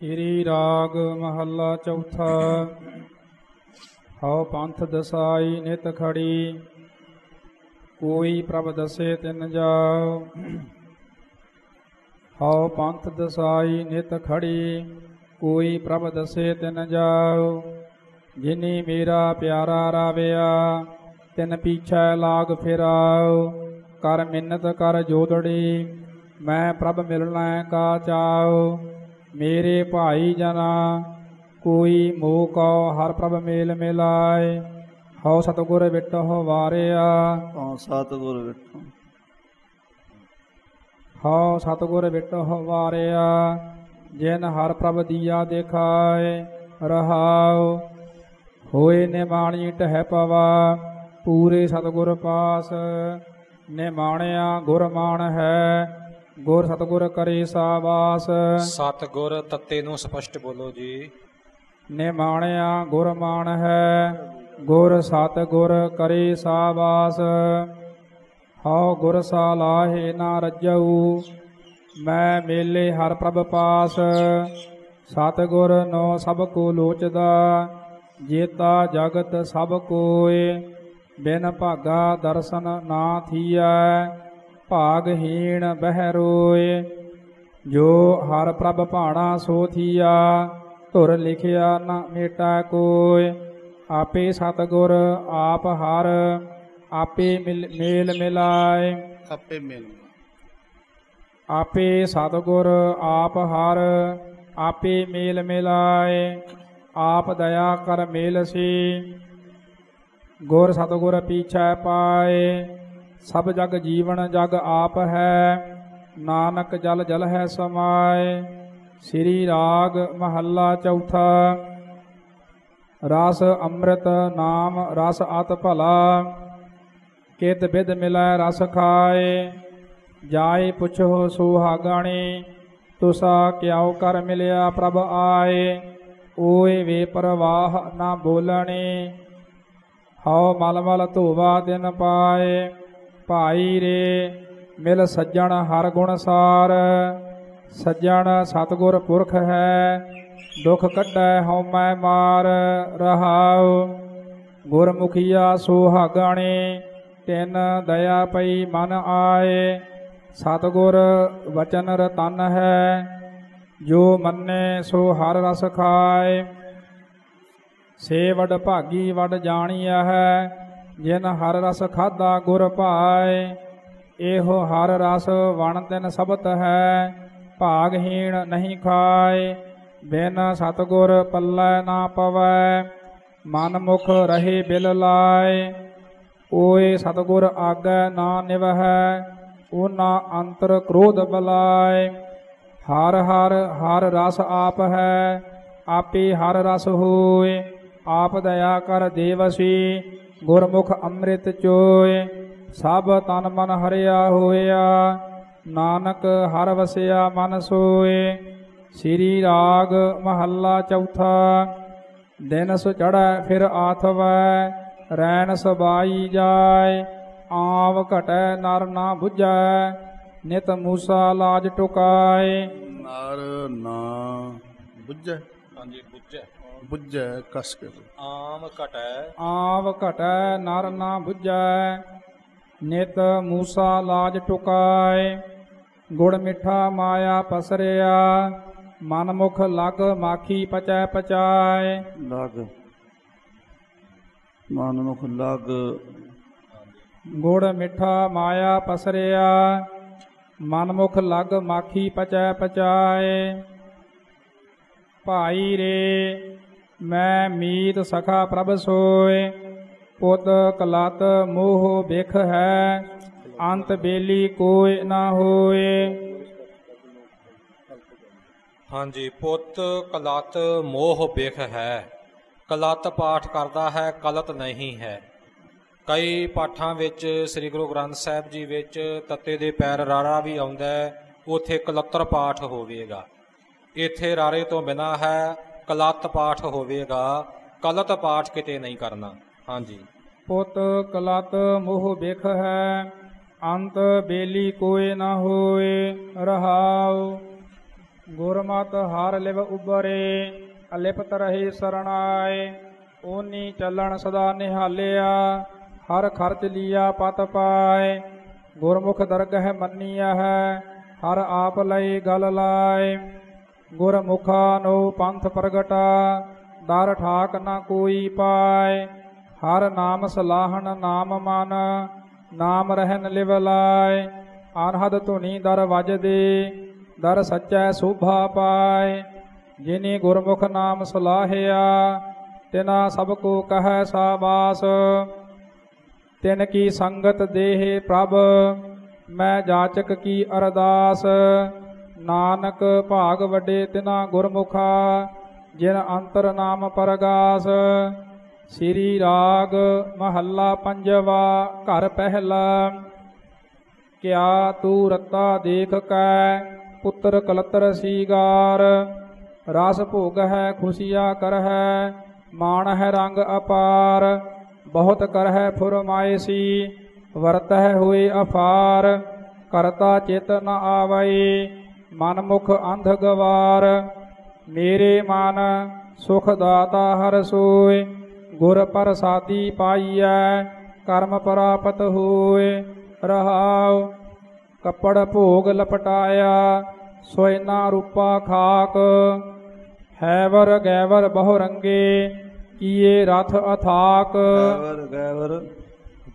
ਸ੍ਰੀ ਰਾਗ ਮਹੱਲਾ ਚੌਥਾ। ਹਉ ਪੰਥ ਦਸਾਈ ਨਿਤ ਖੜੀ, ਕੋਈ ਪ੍ਰਭ ਦਸੇ ਤਿਨ ਜਾਉ। ਹਉ ਪੰਥ ਦਸਾਈ ਨਿਤ ਖੜੀ, ਕੋਈ ਪ੍ਰਭ ਦਸੇ ਤਿਨ ਜਾਉ। ਜਿਨੀ ਮੇਰਾ ਪਿਆਰਾ ਰਾਵਿਆ, ਤਿਨ ਪੀਛੈ ਲਾਗ ਫਿਰਾਉ। ਕਰ ਮਿੰਨਤ ਕਰ ਜੋਦੜੀ ਮੈਂ ਪ੍ਰਭ ਮਿਲਣਾ ਕਾ ਚਾਉ। ਮੇਰੇ ਭਾਈ ਜਨਾ ਕੋਈ ਮੋਹ ਹਰ ਪ੍ਰਭ ਮੇਲ ਮਿਲਾਏ। ਹਉ ਸਤਗੁਰ ਵਿਟਹੁ ਵਾਰਿਆ। ਹਾਂ ਸਤਿਗੁਰ ਵਿਟੋ ਹਉ ਸਤਗੁਰ ਵਿਟਹੁ ਵਾਰਿਆ। ਜਿਨ ਹਰ ਪ੍ਰਭ ਦੀਆ ਦੇਖਾਏ ਰਹਾਉ। ਹੋਏ ਨਿਮਾਣੀ ਟਹਿ ਪਵਾ ਪੂਰੇ ਸਤਗੁਰ ਪਾਸ। ਨਿਮਾਣਿਆ ਗੁਰ ਮਾਨ ਹੈ ਗੁਰ ਸਤਗੁਰ ਕਰੇ ਸਾਬਾਸ ਸਤਗੁਰ ਤੱਤੇ ਨੂੰ ਸਪਸ਼ਟ ਬੋਲੋ ਜੀ। ਨਿਮਾਣਿਆ ਗੁਰ ਮਾਨ ਹੈ ਗੁਰ ਸਤ ਗੁਰ ਕਰੇ ਸਾਬਾਸ ਹਉ ਗੁਰ ਸਾਲਾਹੇ ਨਾ ਰੱਜਉ ਮੈਂ ਮੇਲੇ ਹਰ ਪ੍ਰਭ ਪਾਸ। ਸਤ ਗੁਰ ਨੋ ਸਭ ਕੋ ਲੋਚਦਾ ਜੇਤਾ ਜਗਤ ਸਭ ਕੋਏ। ਬਿਨ ਭਾਗਾ ਦਰਸ਼ਨ ਨਾ ਥੀਐ ਭਾਗਹੀਣ ਬਹਿ ਰੋਏ ਜੋ ਹਰ ਪ੍ਰਭ ਭਾਣਾ ਸੋ ਥੀਆ ਧੁਰ ਲਿਖਿਆ ਨਾ ਮੇਟਾ ਕੋਇ ਆਪੇ ਸਤਗੁਰ ਆਪ ਹਰ ਆਪੇ ਮਿਲ- ਮੇਲ ਮਿਲਾਏ। ਆਪੇ ਮਿਲ ਆਪੇ ਸਤਗੁਰ ਆਪ ਹਰ ਆਪੇ ਮੇਲ ਮਿਲਾਏ। ਆਪ ਦਇਆ ਕਰ ਮੇਲ ਸੀ ਗੁਰ ਸਤਗੁਰ ਪੀਛੈ ਪਾਏ। ਸਭ ਜਗ ਜੀਵਨ ਜਗ ਆਪ ਹੈ, ਨਾਨਕ ਜਲ ਜਲ ਹੈ ਸਮਾਏ। ਸ੍ਰੀ ਰਾਗ ਮਹੱਲਾ ਚੌਥਾ, ਰਸ ਅੰਮ੍ਰਿਤ ਨਾਮ ਰਸ ਅਤ ਭਲਾ, ਕਿਤ ਬਿਦ ਮਿਲੈ ਰਸ ਖਾਏ। ਜਾਏ ਪੁੱਛੋ ਸੁਹਾਗਾਣੀ, ਤੁਸਾ ਕਿਉ ਕਰ ਮਿਲਿਆ ਪ੍ਰਭ ਆਏ। ਓਏ ਵੇ ਪ੍ਰਵਾਹ ਨਾ ਬੋਲਣੇ, ਹਉ ਮਲ ਮਲ ਧੋਵਾ ਦਿਨ ਪਾਏ। ਭਾਈ ਰੇ, ਮਿਲ ਸੱਜਣ ਹਰ ਗੁਣ ਸਾਰ। ਸੱਜਣ ਸਤਗੁਰ ਪੁਰਖ ਹੈ, ਦੁਖ ਕੱਢੈ ਹਉ ਮੈਂ ਮਾਰ, ਰਹਾਉ। ਗੁਰਮੁਖੀਆ ਸੁਹਾਗਾਣੇ ਤਿਨ ਦਇਆ ਪਈ ਮਨ ਆਏ। ਸਤਗੁਰ ਵਚਨ ਰਤਨ ਹੈ, ਜੋ ਮੰਨੇ ਸੋ ਹਰ ਰਸ ਖਾਏ। ਸੇ ਵਡ ਭਾਗੀ ਵਡ ਜਾਣੀਆ ਹੈ ਜਿਨ ਹਰ ਰਸ ਖਾਦਾ ਗੁਰ ਭਾਏ, ਇਹੋ ਹਰ ਰਸ ਵਣ ਦਿਨ ਸਬਤ ਹੈ ਭਾਗਹੀਣ ਨਹੀਂ ਖਾਏ। ਬਿਨ ਸਤਗੁਰ ਪੱਲੇ ਨਾ ਪਵੈ, ਮਨ ਮੁਖ ਰਹੇ ਬਿਲ ਲਾਏ। ਓਏ ਸਤਗੁਰ ਆਗੈ ਨਾ ਨਿਵਹੈ ਉਹਨਾਂ ਅੰਤਰ ਕ੍ਰੋਧ ਬਲਾਏ। ਹਰ ਹਰ ਹਰ ਰਸ ਆਪ ਹੈ, ਆਪੇ ਹਰ ਰਸ ਹੋਏ। ਆਪ ਦਇਆ ਕਰ ਦੇਵਸੀ ਗੁਰਮੁਖ ਅੰਮ੍ਰਿਤ ਚੋਏ, ਸਭ ਤਨ ਮਨ ਹਰਿਆ ਹੋਇਆ। ਨਾਨਕ ਹਰ ਵਸਿਆ ਮਨ ਸੋਏ, ਸ੍ਰੀ ਰਾਗ ਮਹੱਲਾ ਚੌਥਾ। ਦਿਨ ਸੁ ਚੜੈ ਫਿਰ ਆਥਵੈ, ਰੈਣ ਸਬਾਈ ਜਾਏ। ਆਵ ਘਟੈ, ਨਰ ਨਾ 부ਝੈ ਨਿਤ ਮੂਸਾ ਲਾਜ ਟੁਕਾਏ। ਨਰ ਨਾ ਬੁੱਝੈ। ਹਾਂਜੀ ਬੁੱਝੈ ਬੁੱਝੈ ਕਸ ਕੇ ਆਮ ਘਟੈ ਆਵ ਘਟੈ ਨਰ ਨਾ 부ਝੈ ਨਿਤ ਮੂਸਾ ਲਾਜ ਟੁਕਾਏ ਗੁੜ ਮਿੱਠਾ ਮਾਇਆ ਪਸਰਿਆ ਮਨ ਮੁਖ ਲਗ ਮਾਖੀ ਪਚੈ ਪਚਾਏ। ਲਗ ਮਨ ਮੁਖ ਲਗ। ਗੁੜ ਮਿੱਠਾ ਮਾਇਆ ਪਸਰਿਆ ਮਨ ਮੁਖ ਲਗ ਮਾਖੀ ਪਚੈ ਪਚਾਏ। ਭਾਈ ਰੇ, ਮੈਂ ਮੀਤ ਸਖਾ ਪ੍ਰਭ ਸੋਏ। ਪੁੱਤ ਕਲਤ ਮੋਹ ਬਿਖ ਹੈ, ਅੰਤ ਬੇਲੀ ਕੋਈ ਨਾ ਹੋਏ। ਹਾਂਜੀ, ਪੁੱਤ ਕਲਤ ਮੋਹ ਬਿਖ ਹੈ। ਕਲਤ ਪਾਠ ਕਰਦਾ ਹੈ, ਕਲਤ ਨਹੀਂ ਹੈ। ਕਈ ਪਾਠਾਂ ਵਿੱਚ ਸ੍ਰੀ ਗੁਰੂ ਗ੍ਰੰਥ ਸਾਹਿਬ ਜੀ ਵਿੱਚ ਤੱਤੇ ਦੇ ਪੈਰ ਰਾਰਾ ਵੀ ਆਉਂਦਾ ਹੈ, ਉਥੇ ਕਲੱਤਰ ਪਾਠ ਹੋਵੇਗਾ। ਇੱਥੇ ਰਾਰੇ ਤੋਂ ਬਿਨਾ ਹੈ, ਕਲਤ ਪਾਠ ਹੋਵੇਗਾ, ਕਲਤ ਪਾਠ ਕਿਤੇ ਨਹੀਂ ਕਰਨਾ। ਹਾਂਜੀ। ਪੁੱਤ ਕਲਤ ਮੋਹ ਬਿਖ ਹੈ, ਅੰਤ ਬੇਲੀ ਕੋਈ ਨਾ ਹੋਏ, ਰਹਾਉ। ਗੁਰਮਤ ਹਰ ਲਿਵ ਉਬਰੇ ਅਲਿਪਤ ਰਹੇ ਸਰਣਾਏ। ਓਨੀ ਚੱਲਣ ਸਦਾ ਨਿਹਾਲਿਆ, ਹਰ ਖਰਚ ਲੀਆ ਪਤ ਪਾਏ। ਗੁਰਮੁਖ ਦਰਗਹਿ ਮੰਨੀਆ ਹੈ, ਹਰ ਆਪ ਲਈ ਗਲ ਲਾਏ। ਗੁਰਮੁਖਾ ਨੋ ਪੰਥ ਪ੍ਰਗਟਾ, ਦਰ ਠਾਕ ਨਾ ਕੋਈ ਪਾਏ। ਹਰ ਨਾਮ ਸਲਾਹਣ ਨਾਮ ਮਨ, ਨਾਮ ਰਹਿਨ ਲਿਵ ਲਾਏ। ਅਨਹਦ ਧੁਨੀ ਦਰ ਵਜਦੇ, ਦਰ ਸੱਚੈ ਸੋਭਾ ਪਾਏ। ਜਿਨੀ ਗੁਰਮੁਖ ਨਾਮ ਸਲਾਹਿਆ, ਤਿਨਾ ਸਭ ਕੋ ਕਹੈ ਸਾਬਾਸ। ਤਿਨ ਕੀ ਸੰਗਤ ਦੇਹ ਪ੍ਰਭ, ਮੈਂ ਜਾਚਕ ਕੀ ਅਰਦਾਸ। ਨਾਨਕ ਭਾਗ ਵੱਡੇ ਤਿਨਾ ਗੁਰਮੁਖਾ, ਜਿਨ ਅੰਤਰ ਨਾਮ ਪਰਗਾਸ। ਸ੍ਰੀ ਰਾਗ ਮਹੱਲਾ ਪੰਜਵਾ, ਘਰ ਪਹਿਲਾ। ਕਿਆ ਤੂੰ ਰਤਾ ਦੇਖ ਕੈ, ਪੁੱਤਰ ਕਲਤਰ ਸੀਗਾਰ। ਰਸ ਭੋਗ ਹੈ ਖੁਸ਼ੀਆ ਕਰ ਹੈ ਮਾਣ ਹੈ ਰੰਗ ਅਪਾਰ। ਬਹੁਤ ਕਰ ਹੈ ਫੁਰਮਾਇਸੀ ਵਰਤ ਹੈ ਹੋਏ ਅਫਾਰ। ਕਰਤਾ ਚੇਤ ਨ ਆਵਈ ਮਨ ਮੁਖ ਅੰਧ ਗਵਾਰ ਮੇਰੇ ਮਨ ਸੁਖ ਦਾਤਾ ਹਰ ਸੋਏ ਗੁਰ ਪ੍ਰਸਾਦੀ ਪਾਈਐ ਕਰਮ ਪ੍ਰਾਪਤ ਹੋਏ ਰਹਾਉ। ਕੱਪੜ ਭੋਗ ਲਪਟਾਇਆ ਸੋਇਨਾ ਰੂਪਾ ਖਾਕ। ਹੈਵਰ ਗੈਵਰ ਬਹੁ ਰੰਗੇ ਕੀਏ ਰਥ ਅਥਾਕ। ਗੈਵਰ ਗੈਵਰ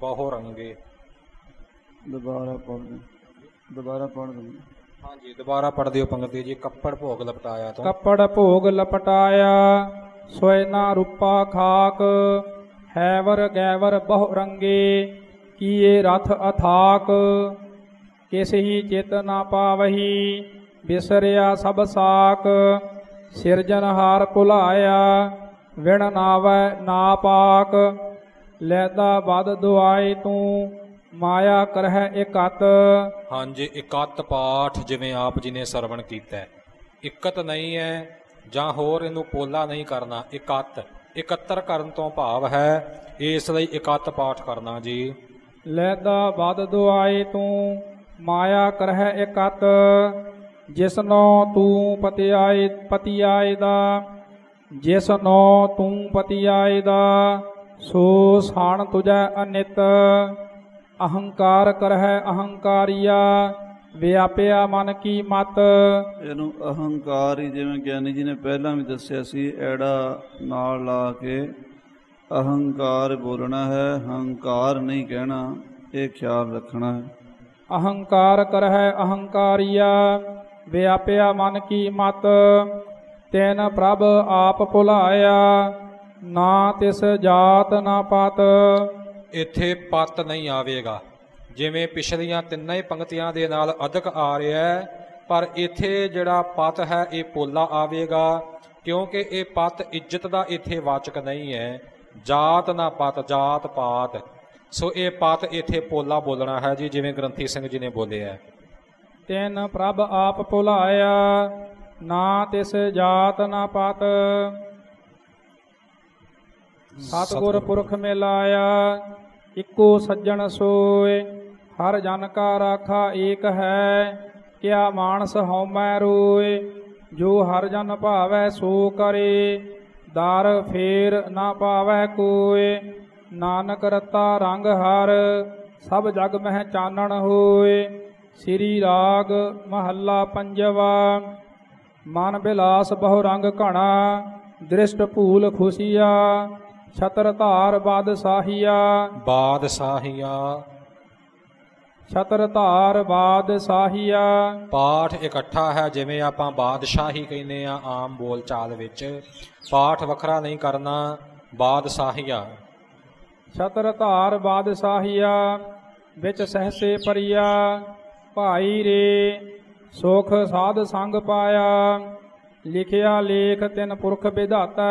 ਬਹੁ ਰੰਗੇ ਦੁਬਾਰਾ ਪੜ੍ਹ ਦੁਬਾਰਾ ਪੜ੍ਹ ਦੇ ਹਾਂਜੀ, ਦੁਬਾਰਾ ਪੜ੍ਹ ਦਿਓ ਪੰਗਤੀ ਜੀ, ਕੱਪੜ ਭੋਗ ਲਪਟਾਇਆ ਤੋਂ। ਕੱਪੜ ਭੋਗ ਲਪਟਾਇਆ ਸੋਇਨਾ ਰੂਪਾ ਖਾਕ, ਹੈਵਰ ਗੈਵਰ ਬਹੁ ਰੰਗੇ, ਕੀਏ ਰਥ ਅਥਾਕ ਕਿਸ ਹੀ ਚਿਤ ਨਾ ਪਾਵਹੀ, ਬਿਸਰਿਆ ਸਭ ਸਾਕ ਸਿਰਜਨਹਾਰ ਭੁਲਾਇਆ, ਵਿਣ ਨਾਵੈ ਨਾ ਪਾਕ, ਲੈਦਾ ਬਦ ਦੁਆਏ ਤੂੰ ਮਾਇਆ ਕਰਹਿ ਇਕਤ। ਹਾਂਜੀ ਇਕੱਤ ਪਾਠ ਜਿਵੇਂ ਆਪ ਜੀ ਨੇ ਸਰਵਣ ਕੀਤਾ। ਇਕਤ ਨਹੀਂ ਹੈ ਜਾਂ ਹੋਰ ਇਹਨੂੰ ਪੋਲਾ ਨਹੀਂ ਕਰਨਾ ਇਕੱਤ। ਇਕੱਤਰ ਕਰਨ ਤੋਂ ਭਾਵ ਹੈ ਇਸ ਲਈ ਇਕੱਤ ਪਾਠ ਕਰਨਾ ਜੀ। ਲੈਦਾ ਬਦ ਦੁਆਏ ਤੂੰ ਮਾਇਆ ਕਰਹਿ ਇਕਤ। ਜਿਸਨੋ ਤੂੰ ਪਤਿਆਏ ਪਤਿਆਏ ਦਾ ਜਿਸਨੋ ਤੂੰ ਪਤਿਆਏ ਦਾ ਸੋ ਸਾਣ ਤੁਜੈ ਅਨਿਤ। ਅਹੰਕਾਰ ਕਰਹਿ ਅਹੰਕਾਰੀਆ ਵਿਆਪਿਆ ਮਨ ਕੀ ਮਤ। ਇਹਨੂੰ ਅਹੰਕਾਰ ਹੀ ਜਿਵੇਂ ਗਿਆਨੀ ਜੀ ਨੇ ਪਹਿਲਾਂ ਵੀ ਦੱਸਿਆ ਸੀ ਐੜਾ ਨਾਲ ਲਾ ਕੇ ਅਹੰਕਾਰ ਬੋਲਣਾ ਹੈ ਹੰਕਾਰ ਨਹੀਂ ਕਹਿਣਾ ਇਹ ਖਿਆਲ ਰੱਖਣਾ ਹੈ। ਅਹੰਕਾਰ ਕਰਹਿ ਅਹੰਕਾਰੀਆ ਵਿਆਪਿਆ ਮਨ ਕੀ ਮਤ। ਤੈਨ ਪ੍ਰਭ ਆਪ ਭੁਲਾਇਆ ਨਾ ਤਿਸ ਜਾਤ ਨਾ ਪਤ। ਇੱਥੇ ਪਤ ਨਹੀਂ ਆਵੇਗਾ। ਜਿਵੇਂ ਪਿਛਲੀਆਂ ਤਿੰਨਾਂ ਹੀ ਪੰਕਤੀਆਂ ਦੇ ਨਾਲ ਅਧਿਕ ਆ ਰਿਹਾ ਹੈ, ਪਰ ਇੱਥੇ ਜਿਹੜਾ ਪਤ ਹੈ, ਇਹ ਪੋਲਾ ਆਵੇਗਾ, ਕਿਉਂਕਿ ਇਹ ਪਤ ਇੱਜ਼ਤ ਦਾ ਇੱਥੇ ਵਾਚਕ ਨਹੀਂ ਹੈ। ਜਾਤ ਨਾ ਪਤ, ਜਾਤ ਪਾਤ। ਸੋ ਇਹ ਪਤ ਇੱਥੇ ਪੋਲਾ ਬੋਲਣਾ ਹੈ ਜੀ, ਜਿਵੇਂ ਗ੍ਰੰਥੀ ਸਿੰਘ ਜੀ ਨੇ ਬੋਲਿਆ ਹੈ। ਤੈਨ ਪ੍ਰਭ ਆਪ ਭੁਲਾਇਆ, ਨਾ ਤਿਸ ਜਾਤ ਨਾ ਪਤ। ਸਤਿਗੁਰ ਪੁਰਖ ਮਿਲਾਇਆ, ਇੱਕੋ ਸੱਜਣ ਸੋਏ, ਹਰ ਜਨ ਕਾ ਰਾਖਾ ਏਕ ਹੈ, ਕਿਆ ਮਾਨਸ ਹਉਮੈ ਰੋਏ, ਜੋ ਹਰ ਜਨ ਭਾਵੈ ਸੋ ਕਰੇ, ਦਰ ਫੇਰ ਨਾ ਪਾਵੈ ਕੋਏ, ਨਾਨਕ ਰਤਾ ਰੰਗ ਹਰ, ਸਭ ਜਗ ਮਹਿ ਚਾਨਣ ਹੋਏ, ਸ੍ਰੀ ਰਾਗ ਮਹੱਲਾ ਪੰਜਵਾ, ਮਨ ਬਿਲਾਸ ਬਹੁ ਰੰਗ ਘਣਾ, ਦ੍ਰਿਸ਼ਟ ਭੂਲ ਖੁਸ਼ੀਆ ਛਤਰ ਧਾਰ ਬਾਦਸ਼ਾਹੀਆ। ਬਾਦਸ਼ਾਹੀਆਂ। ਛਤਰ ਧਾਰ ਬਾਦਸ਼ਾਹੀਆ। ਪਾਠ ਇਕੱਠਾ ਹੈ ਜਿਵੇਂ ਆਪਾਂ ਬਾਦਸ਼ਾਹੀ ਕਹਿੰਦੇ ਆ ਆਮ ਬੋਲ ਚਾਲ ਵਿੱਚ। ਪਾਠ ਵੱਖਰਾ ਨਹੀਂ ਕਰਨਾ ਬਾਦਸ਼ਾਹੀਆਂ। ਛਤਰ ਧਾਰ ਬਾਦਸ਼ਾਹੀਆ ਵਿੱਚ ਸਹਸੇ ਪਰਿਆ ਭਾਈ ਰੇ ਸੁਖ ਸਾਧ ਸੰਗ ਪਾਇਆ। ਲਿਖਿਆ ਲੇਖ ਤਿਨ ਪੁਰਖ ਵਿਧਾਤਾ।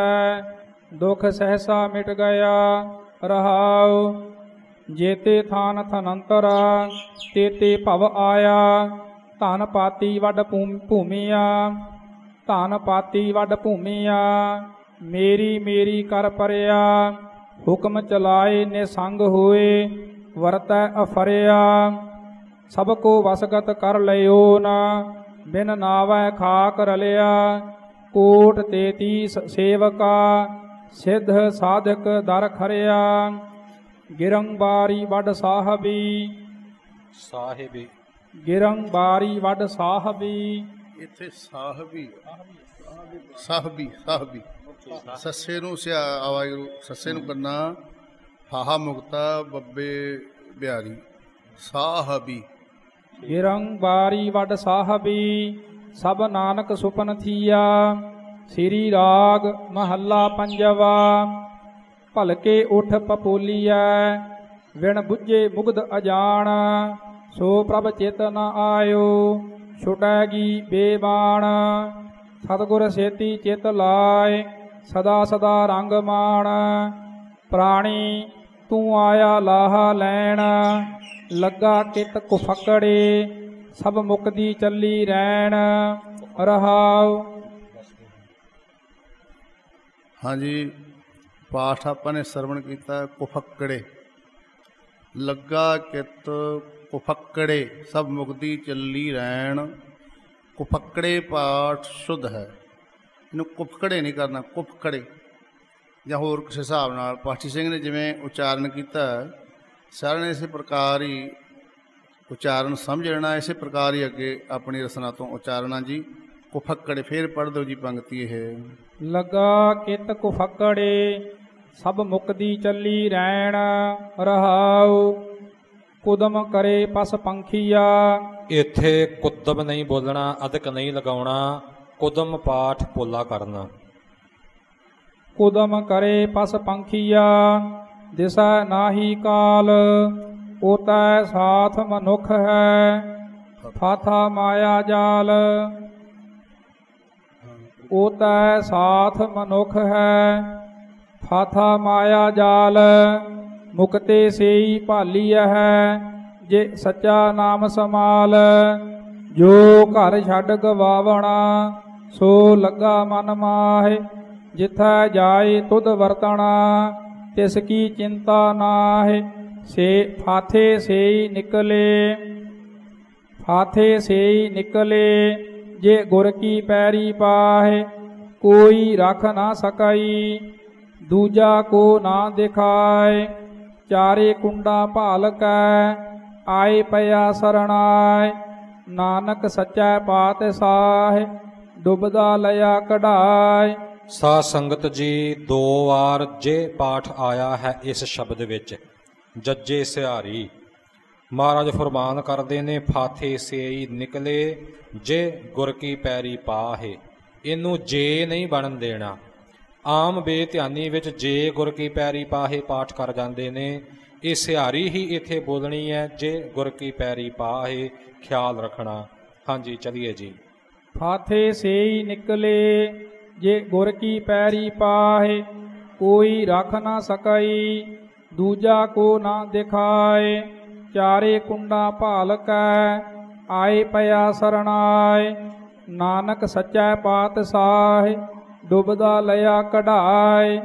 ਦੁਖ ਸਹਸਾ ਮਿਟ ਗਿਆ, ਰਹਾਉ, ਜੇਤੇ ਥਾਨ ਥਨੰਤਰਾ, ਤੇਤੇ ਭਵ ਆਇਆ, ਧਨ ਪਾਤੀ ਵੱਡ ਭੂਮ- ਭੂਮੀਆ, ਧਨ ਪਾਤੀ ਵੱਡ ਭੂਮੀਆ, ਮੇਰੀ ਮੇਰੀ ਕਰ ਪਰਿਆ, ਹੁਕਮ ਚਲਾਏ ਨੇ ਸੰਗ ਹੋਏ, ਵਰਤੈ ਅਫਰਿਆ, ਸਭ ਕੋ ਵਸਗਤ ਕਰ ਲਿਓ ਨਾ, ਬਿਨ ਨਾਵੈ ਖਾਕ ਰਲਿਆ, ਕੋਟ ਤੇਤੀਸ ਸੇਵਕਾ ਸਿੱਧ ਸਾਧਕ ਦਰ ਖਰਿਆ ਗਿਰੰਬਾਰੀ ਵੱਡ ਸਾਹਿਬੀ। ਸਾਹਿਬੀ। ਗਿਰੰਬਾਰੀ ਵੱਡ ਸਾਹਿਬੀ। ਇੱਥੇ ਸਾਹਿਬੀ ਸਾਹਿਬੀ ਸਾਹਿਬੀ। ਸੱਸੇ ਨੂੰ ਸਿਆ ਆਵਾਜ਼ ਸੱਸੇ ਨੂੰ ਕਰਨਾ ਹਾਹਾ ਮੁਕਤਾ ਬੱਬੇ ਬਿਹਾਰੀ। ਸਾਹਿਬੀ। ਗਿਰੰਬਾਰੀ ਵੱਡ ਸਾਹਿਬੀ ਸਭ ਨਾਨਕ ਸੁਪਨ ਥੀਆ। ਸ੍ਰੀ ਰਾਗ ਮਹੱਲਾ ਪੰਜਵਾ, ਭਲਕੇ ਉਠ ਪਪੋਲੀਐ, ਵਿਣ ਬੁੱਝੇ ਮੁਗਦ ਅਜਾਣ, ਸੋ ਪ੍ਰਭ ਚਿਤ ਨ ਆਇਓ ਛੁਟੈਗੀ ਬੇਬਾਣ। ਸਤਿਗੁਰ ਸੇਤੀ ਚਿਤ ਲਾਏ, ਸਦਾ ਸਦਾ ਰੰਗ ਮਾਣ। ਪ੍ਰਾਣੀ, ਤੂੰ ਆਇਆ ਲਾਹਾ ਲੈਣ, ਲੱਗਾ ਕਿਤ ਕੁਫਕੜੇ ਸਭ ਮੁਕਦੀ ਚੱਲੀ ਰਹਿਣ ਰਹਾਉ ਹਾਂਜੀ, ਪਾਠ ਆਪਾਂ ਨੇ ਸਰਵਣ ਕੀਤਾ ਕੁਫੱਕੜੇ। ਲੱਗਾ ਕਿਤ ਕੁਫੱਕੜੇ, ਸਭ ਮੁਕਤੀ ਚੱਲੀ ਰਹਿਣ ਕੁਫੱਕੜੇ ਪਾਠ ਸ਼ੁੱਧ ਹੈ। ਇਹਨੂੰ ਕੁਫਕੜੇ ਨਹੀਂ ਕਰਨਾ, ਕੁਫਕੜੇ। ਜਾਂ ਹੋਰ ਕਿਸੇ ਹਿਸਾਬ ਨਾਲ, ਪਾਠੀ ਸਿੰਘ ਨੇ ਜਿਵੇਂ ਉਚਾਰਨ ਕੀਤਾ, ਸਾਰਿਆਂ ਨੇ ਇਸੇ ਪ੍ਰਕਾਰ ਹੀ ਉਚਾਰਨ ਸਮਝ ਲੈਣਾ, ਇਸੇ ਪ੍ਰਕਾਰ ਹੀ ਅੱਗੇ ਆਪਣੀ ਰਸਨਾ ਤੋਂ ਉਚਾਰਨਾ ਜੀ। ਕੁਫੱਕੜੇ ਫੇਰ ਪੜ੍ਹ ਦਿਓ ਜੀ ਪੰਕਤੀ ਇਹ। ਲੱਗਾ ਕਿਤ ਕੁਫਕੜੇ ਸਭ ਮੁਕਦੀ ਚੱਲੀ ਰਹਿਣ ਰਹਾਉ। ਕੁਦਮ ਕਰੇ ਪਸ ਪੰਖੀਆ। ਇੱਥੇ ਕੁਦਮ ਨਹੀਂ ਬੋਲਣਾ ਅਧਿਕ ਨਹੀਂ ਲਗਾਉਣਾ ਕੁਦਮ ਪਾਠ ਪੋਲਾ ਕਰਨਾ। ਕੁਦਮ ਕਰੇ ਪਸ ਪੰਖੀਆ ਦਿਸੈ ਨਾਹੀ ਕਾਲ ਓਤੈ ਸਾਥ ਮਨੁਖ ਹੈ ਫਾਥਾ ਮਾਇਆ ਜਾਲ। ਓਤੈ ਸਾਥ ਮਨੁਖ ਹੈ, ਫਾਥਾ ਮਾਇਆ ਜਾਲ, ਮੁਕਤੇ ਸੇਈ ਭਾਲੀ ਹੈ, ਜੇ ਸੱਚਾ ਨਾਮ ਸਮਾਲ ਜੋ ਘਰ ਛੱਡ ਗਵਾਵਣਾ, ਸੋ ਲੱਗਾ ਮਨ ਮਾਹੇ, ਜਿਥੈ ਜਾਏ ਤੁਧ ਵਰਤਣਾ, ਤਿਸ ਕੀ ਚਿੰਤਾ ਨਾਹਿ, ਸੇ ਫਾਥੇ ਸੇਈ ਨਿਕਲੇ, ਫਾਥੇ ਸੇਈ ਨਿਕਲੇ ਜੇ ਗੁਰ ਕੀ ਪੈਰੀ ਪਾਹੇ, ਕੋਈ ਰਖ ਨਾ ਸਕਈ, ਦੂਜਾ ਕੋ ਨਾ ਦਿਖਾਏ, ਚਾਰੇ ਕੁੰਡਾ ਭਾਲ ਕੈ, ਆਏ ਪਿਆ ਸਰਣਾਏ, ਨਾਨਕ ਸੱਚੈ ਪਾਤ ਸਾਹ, ਡੁੱਬਦਾ ਲਿਆ ਕਢਾਏ। ਸਾ ਸੰਗਤ ਜੀ, ਦੋ ਵਾਰ ਜੇ ਪਾਠ ਆਇਆ ਹੈ ਇਸ ਸ਼ਬਦ ਵਿੱਚ, ਜੱਜੇ ਸਿਹਾਰੀ। ਮਹਾਰਾਜ ਫਰਮਾਨ ਕਰਦੇ ਨੇ, ਫਾਥੇ ਸੇਈ ਨਿਕਲੇ ਜੇ ਗੁਰ ਕੀ ਪੈਰੀ ਪਾਹੇ। ਇਹਨੂੰ ਜੇ ਨਹੀਂ ਬਣਨ ਦੇਣਾ। ਆਮ ਬੇਧਿਆਨੀ ਵਿੱਚ ਜੇ ਗੁਰ ਕੀ ਪੈਰੀ ਪਾਹੇ ਪਾਠ ਕਰ ਜਾਂਦੇ ਨੇ, ਇਹ ਸਿਹਾਰੀ ਹੀ ਇੱਥੇ ਬੋਲਣੀ ਹੈ, ਜੇ ਗੁਰ ਕੀ ਪੈਰੀ ਪਾਹੇ, ਖਿਆਲ ਰੱਖਣਾ। ਹਾਂਜੀ, ਚਲਿਏ ਜੀ। ਫਾਥੇ ਸੇਈ ਨਿਕਲੇ ਜੇ ਗੁਰ ਕੀ ਪੈਰੀ ਪਾਹੇ, ਕੋਈ ਰੱਖ ਨਾ ਸਕਾਈ, ਦੂਜਾ ਕੋ ਨਾ ਦਿਖਾਏ। ਚਾਰੇ ਕੁੰਡਾ ਭਾਲ ਕੈ ਆਏ ਪਿਆ ਸਰਣਾਏ। ਨਾਨਕ ਸੱਚਾ ਪਾਤਸ਼ਾਹ ਡੁਬਦਾ ਡੁੱਬਦਾ ਲਿਆ ਕਢਾਏ।